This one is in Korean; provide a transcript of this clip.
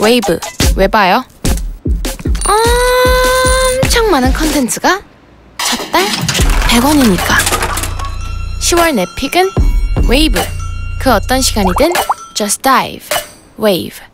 웨이브. 왜 봐요? 엄청 많은 컨텐츠가 첫 달 100원이니까. 10월 내 픽은 웨이브. 그 어떤 시간이든 just dive. Wave.